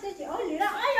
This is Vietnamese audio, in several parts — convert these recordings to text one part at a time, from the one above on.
自己哦，女的，哎呀。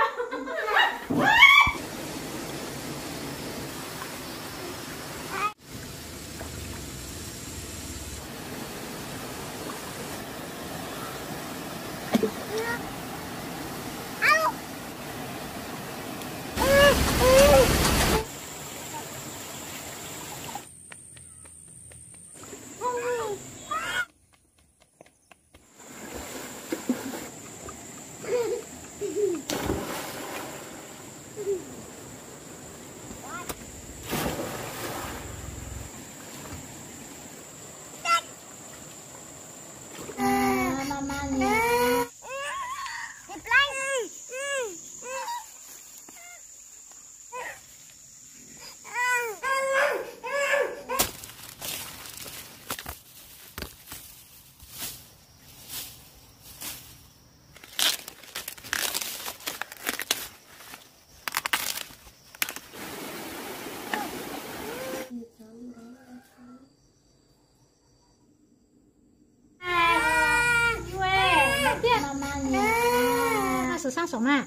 下手慢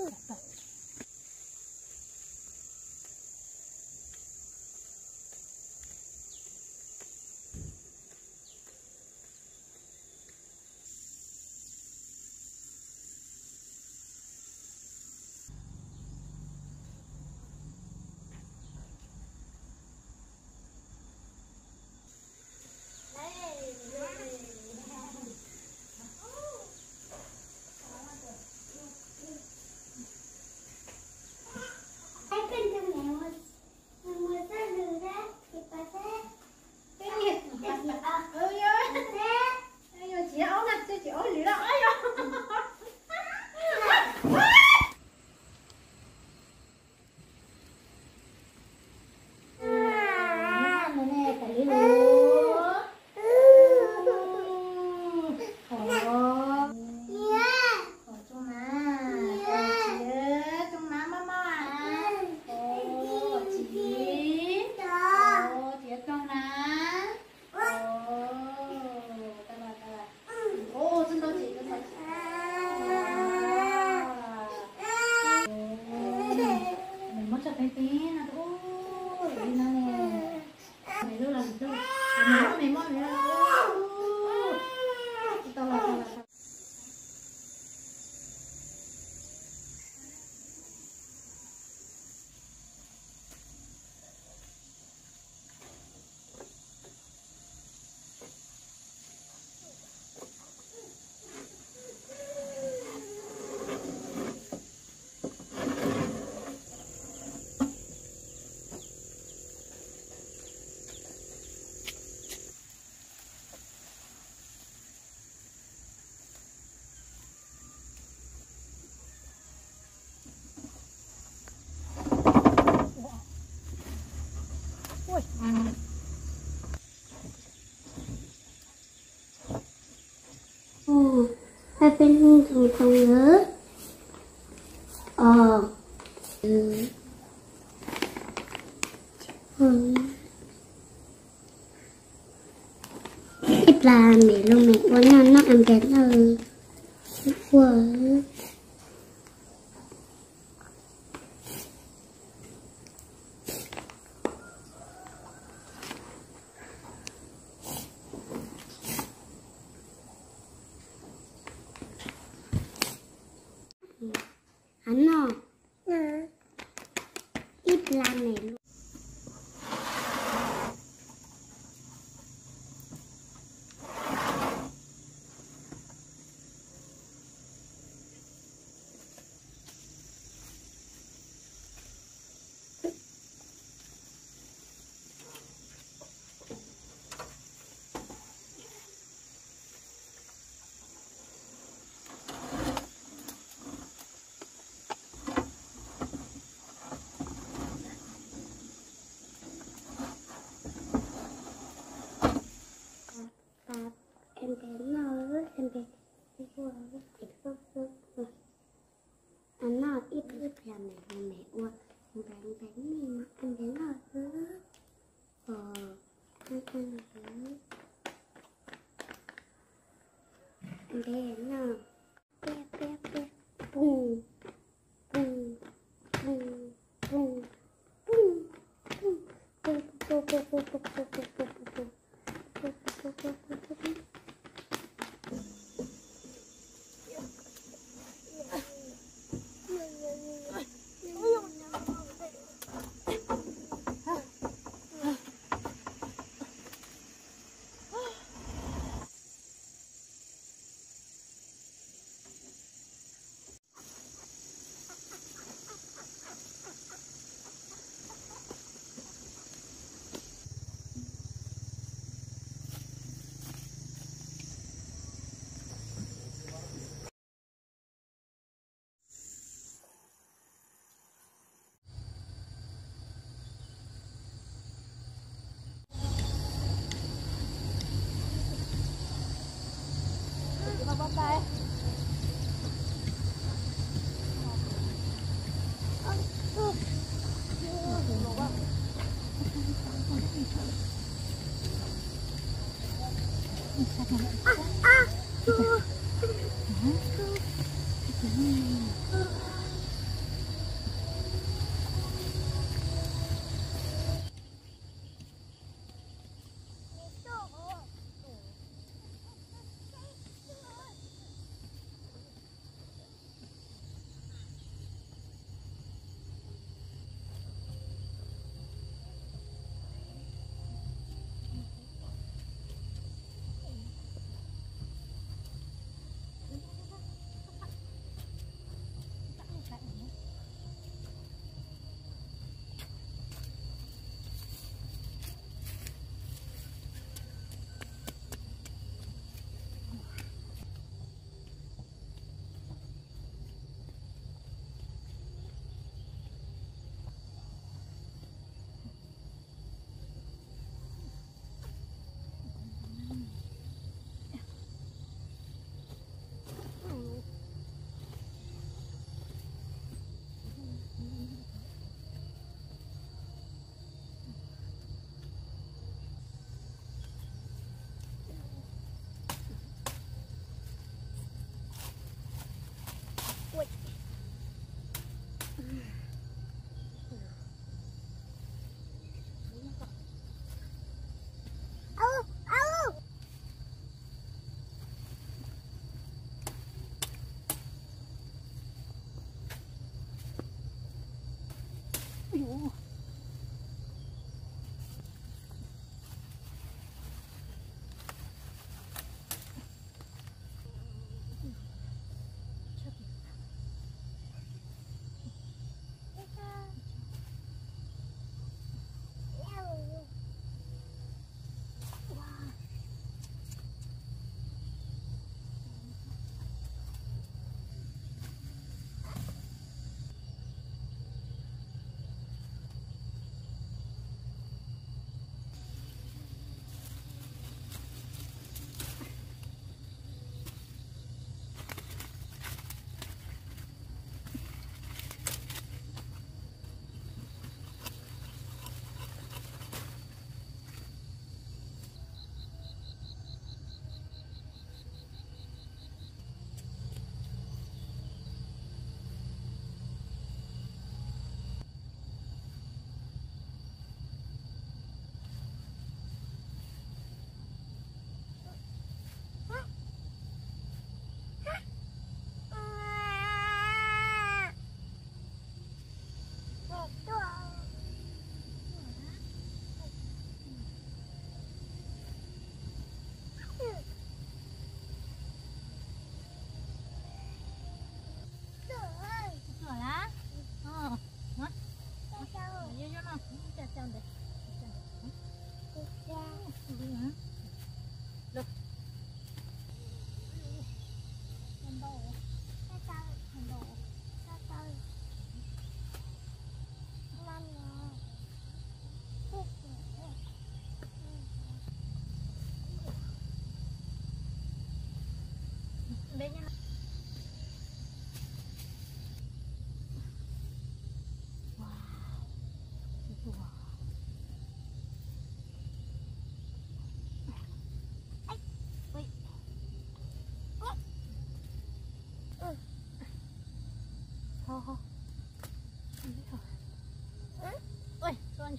Ooh. อืมมัเป็นถุงตรงเยอ lần này mà mẹ ua anh bán bánh mì mà anh bán rồi hứa ờ anh ăn nữa, hứa anh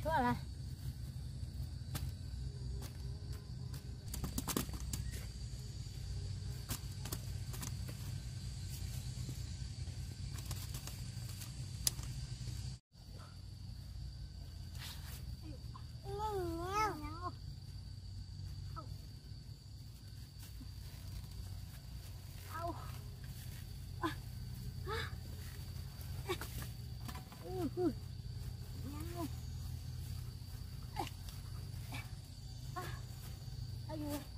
过来。you.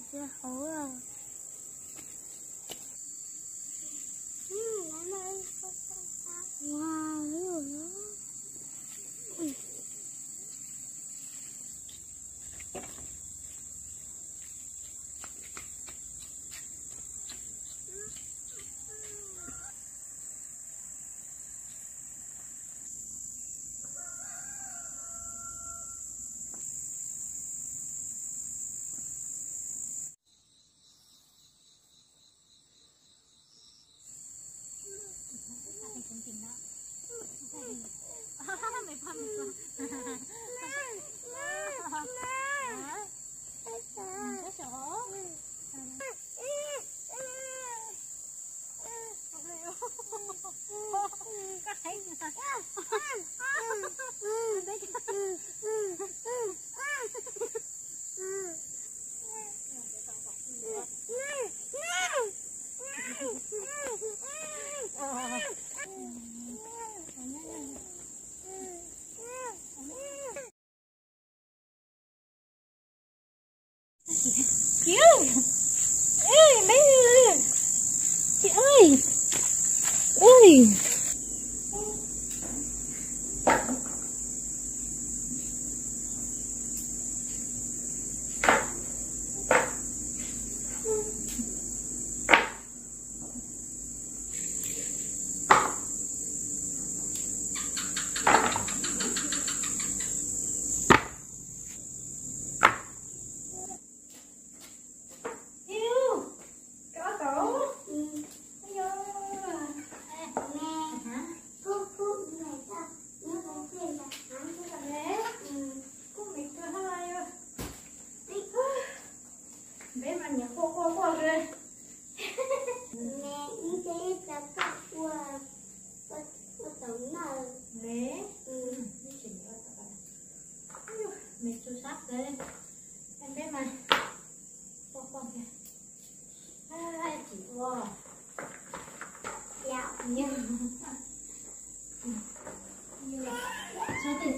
觉好饿。qua qua rồi mẹ như thế là cắt qua qua qua nào mẹ ừ mẹ chú sắp đấy em biết mà qua qua kìa ai chỉ qua dạo nhưng như là số tiền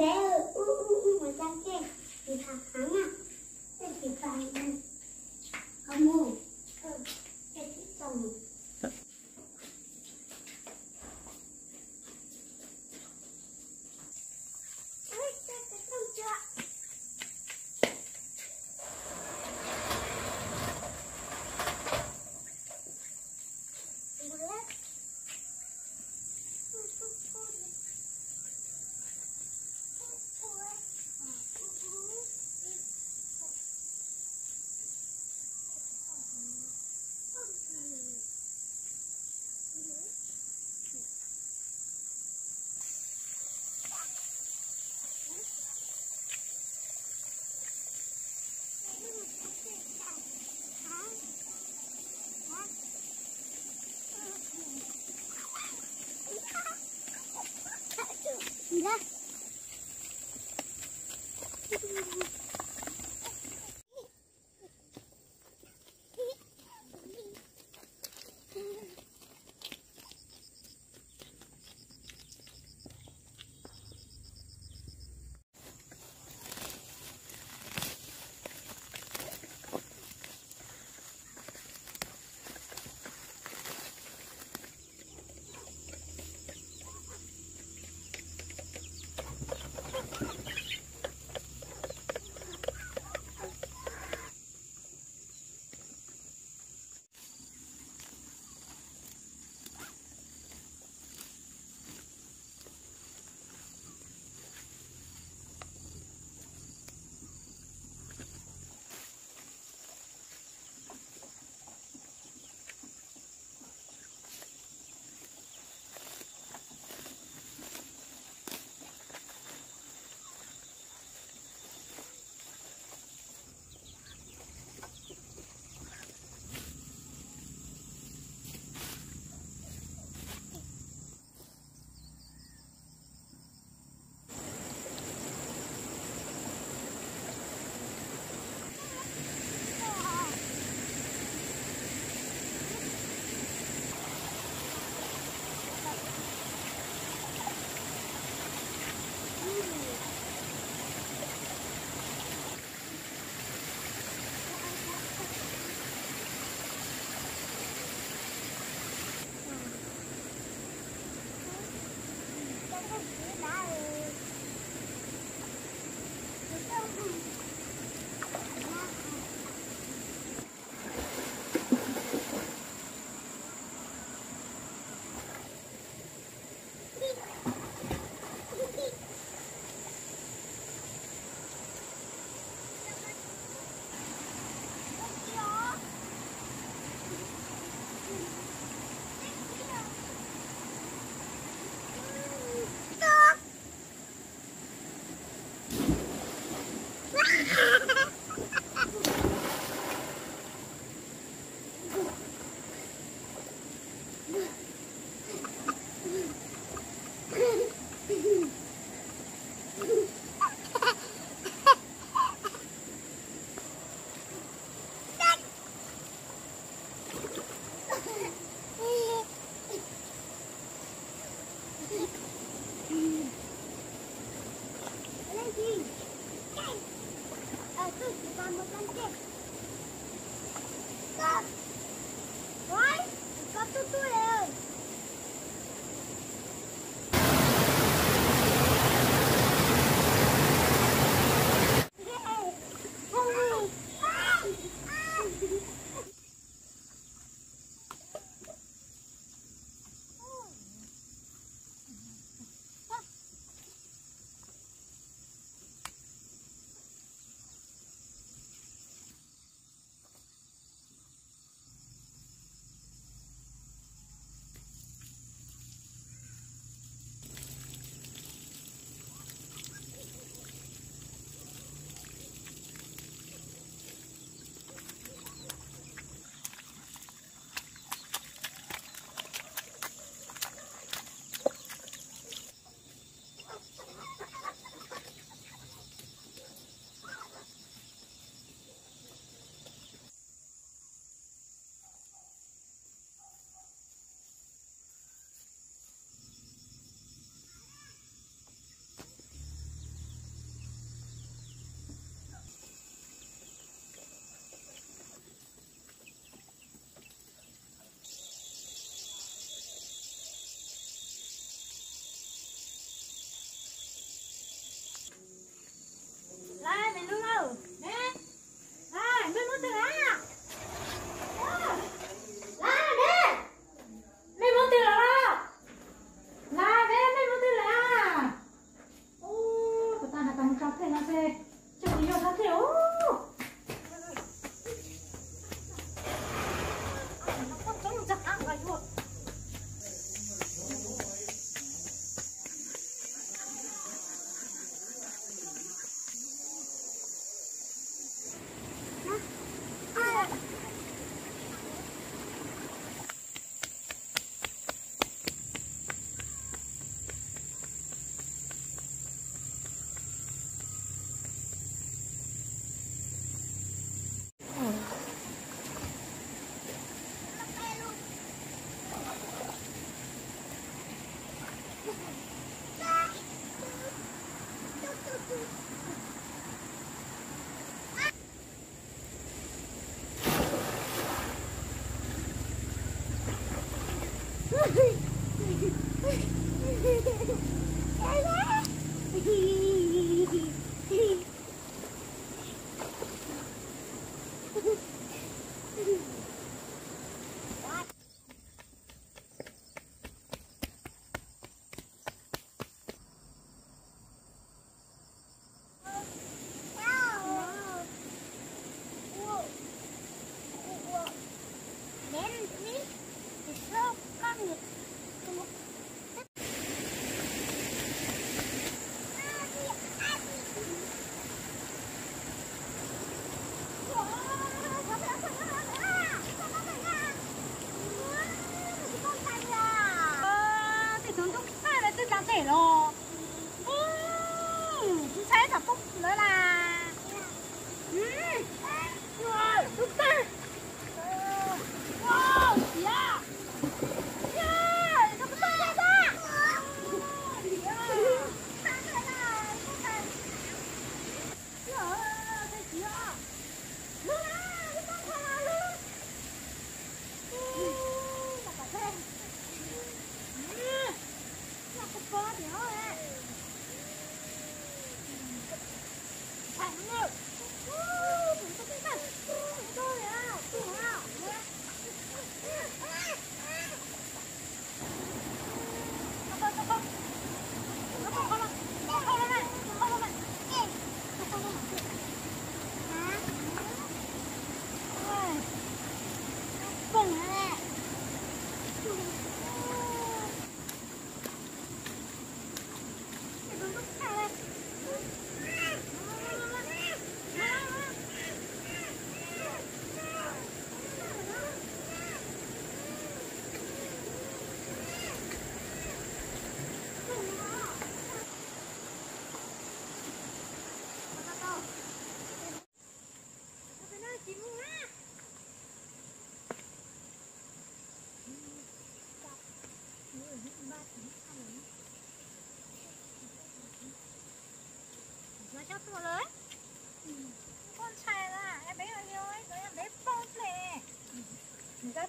没有，呜呜呜！我相信，你看啊。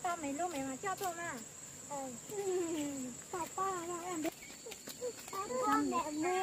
tao mấy lúc mày mà cho tôi mà. Ừ. Tao tao em biết. Tao mẹ mẹ.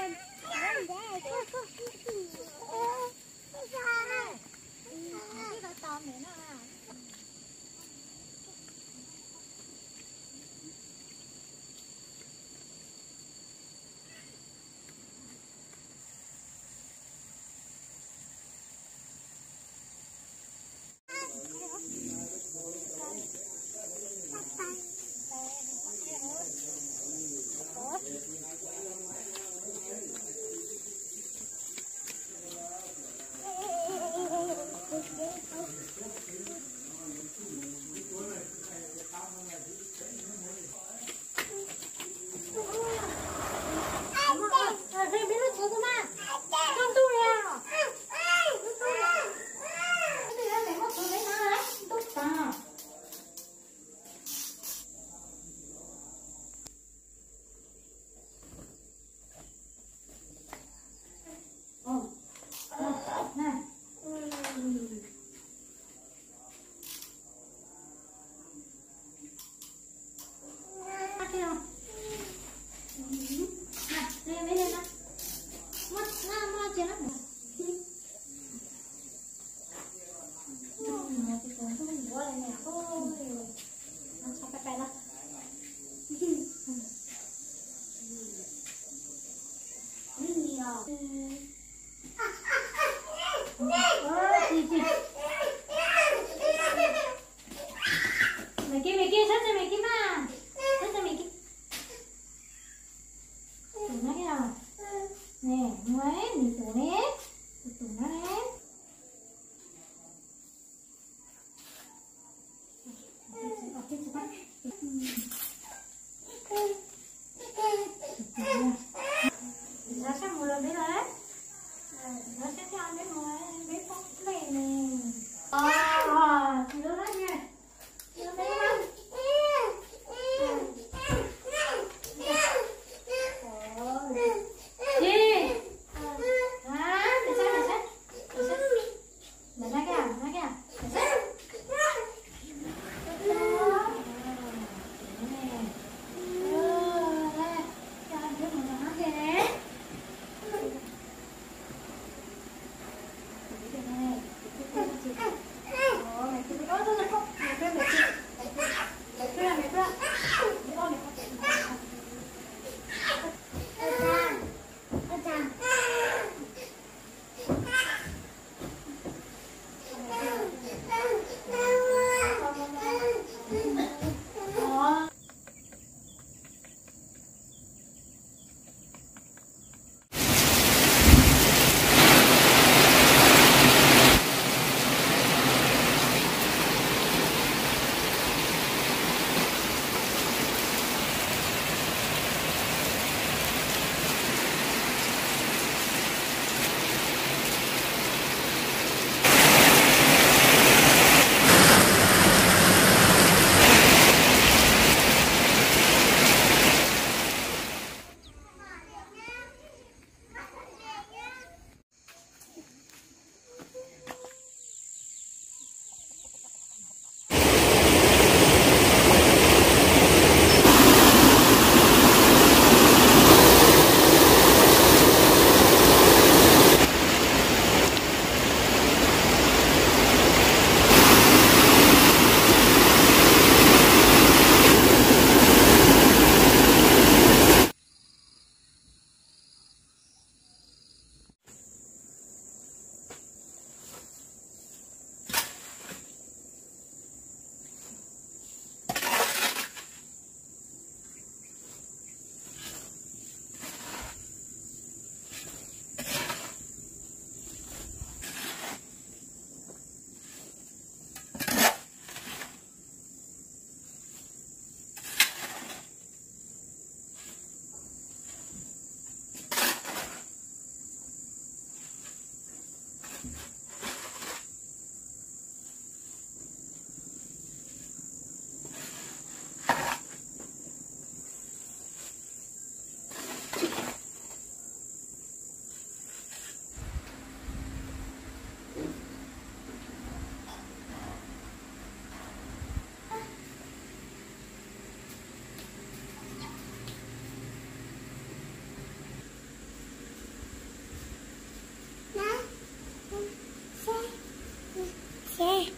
Yeah.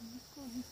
Нікого.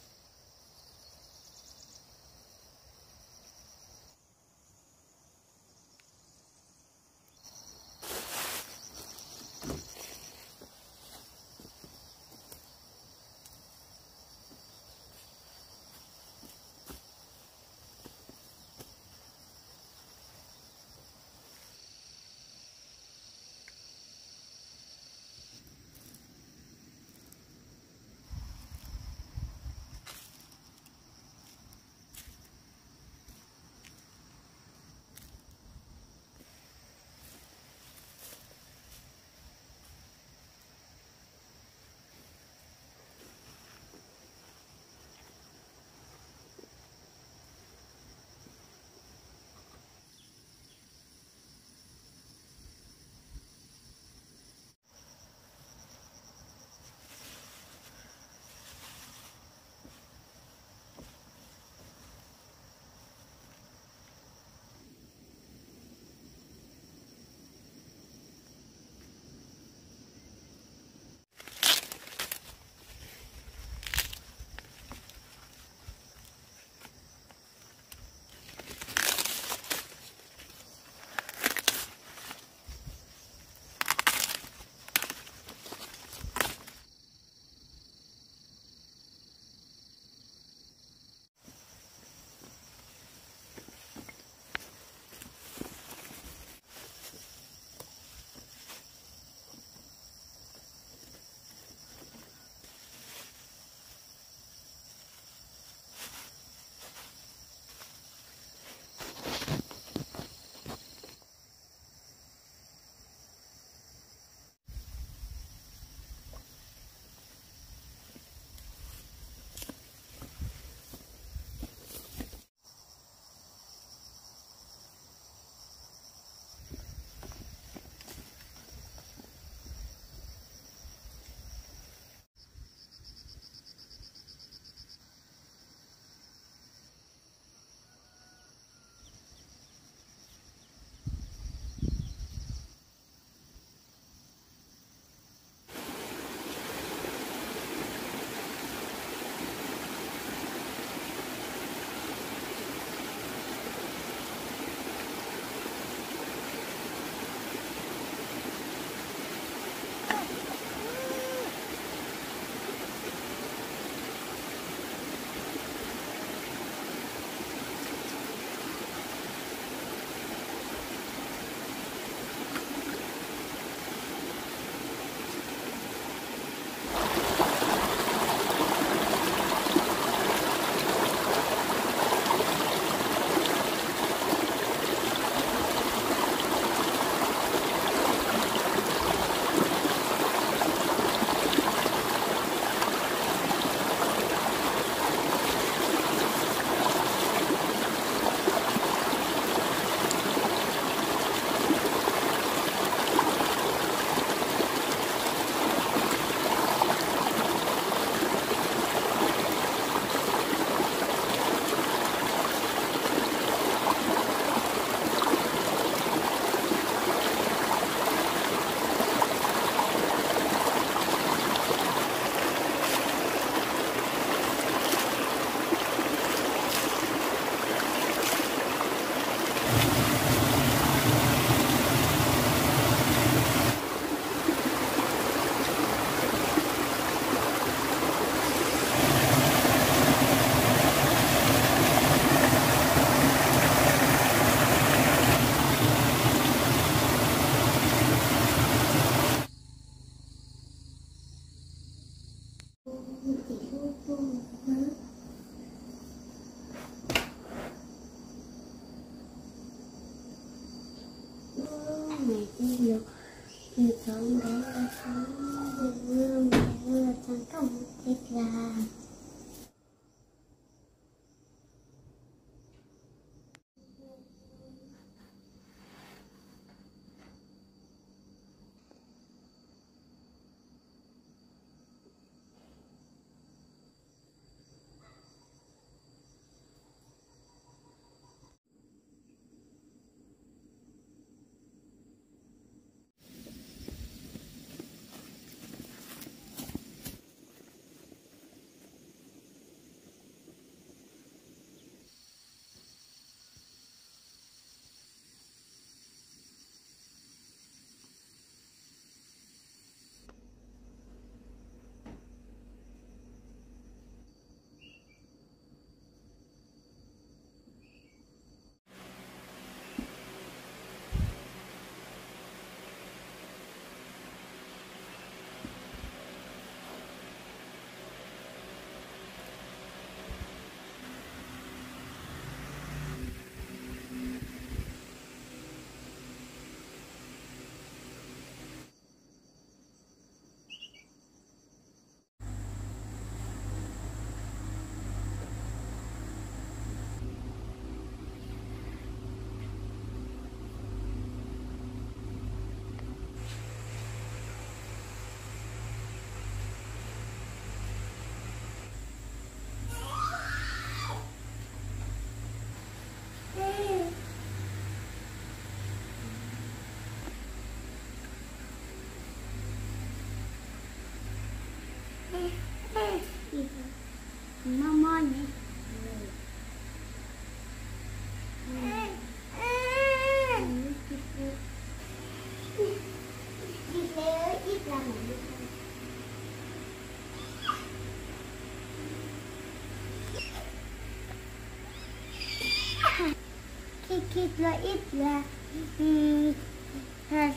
Kipla Ipla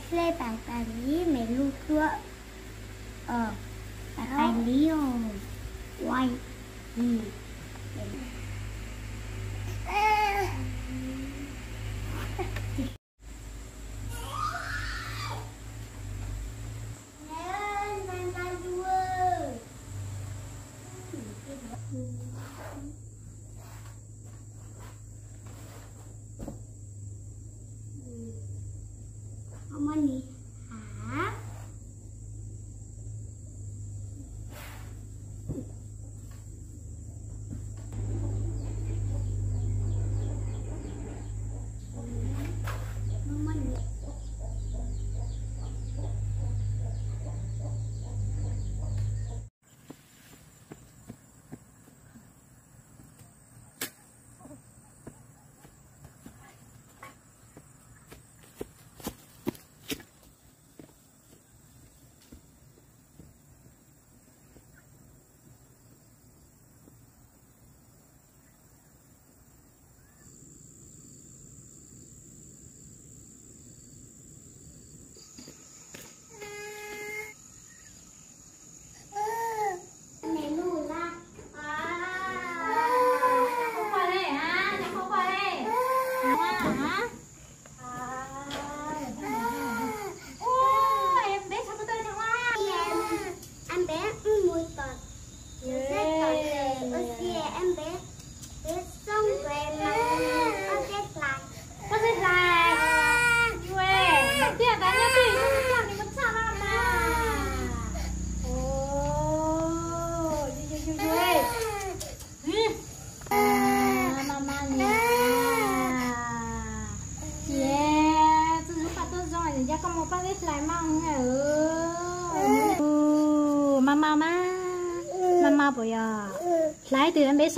Slay Bạc Tàn Yí Mẹ Lu Tua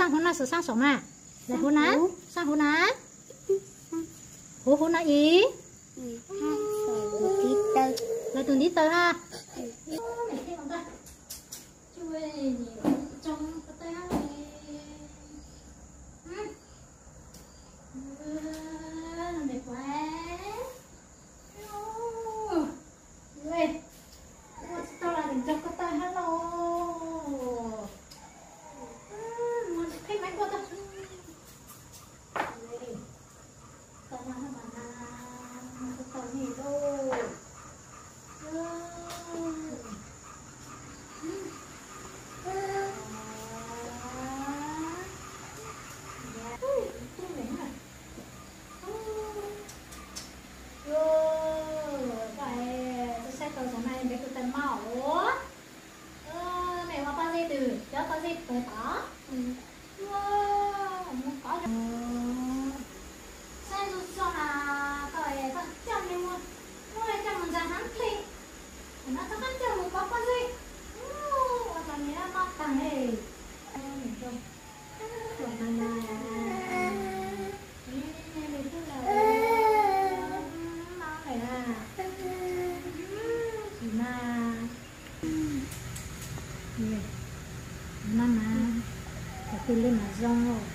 上湖南是上พระนา lên mà do rồi